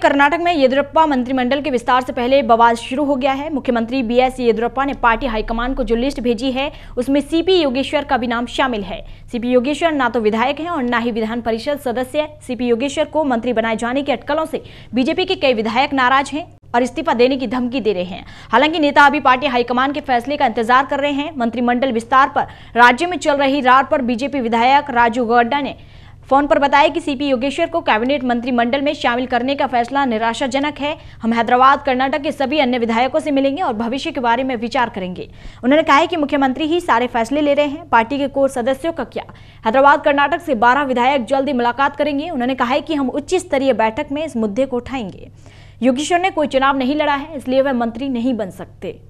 कर्नाटक में येदियुरप्पा मंत्रिमंडल के विस्तार से पहले बवाल शुरू हो गया है। मुख्यमंत्री बी एस येदियुरप्पा ने पार्टी हाईकमान को जो लिस्ट भेजी है, उसमें सीपी योगेश्वर का भी नाम शामिल है। सीपी योगेश्वर ना तो विधायक हैं और न ही विधान परिषद सदस्य सीपी योगेश्वर को मंत्री बनाए जाने की अटकलों से बीजेपी के कई विधायक नाराज़ हैं और इस्तीफा देने की धमकी दे रहे हैं। हालाँकि नेता अभी पार्टी हाईकमान के फैसले का इंतज़ार कर रहे हैं। मंत्रिमंडल विस्तार पर राज्य में चल रही रार पर बीजेपी विधायक राजू गौड्डा ने फ़ोन पर बताया कि सीपी योगेश्वर को कैबिनेट मंत्रिमंडल में शामिल करने का फैसला निराशाजनक है। हम हैदराबाद, कर्नाटक के सभी अन्य विधायकों से मिलेंगे और भविष्य के बारे में विचार करेंगे। उन्होंने कहा कि मुख्यमंत्री ही सारे फैसले ले रहे हैं। पार्टी के कोर सदस्यों का क्या? हैदराबाद, कर्नाटक से बारह विधायक जल्द ही मुलाकात करेंगे। उन्होंने कहा कि हम उच्च स्तरीय बैठक में इस मुद्दे को उठाएँगे। योगेश्वर ने कोई चुनाव नहीं लड़ा है, इसलिए वह मंत्री नहीं बन सकते।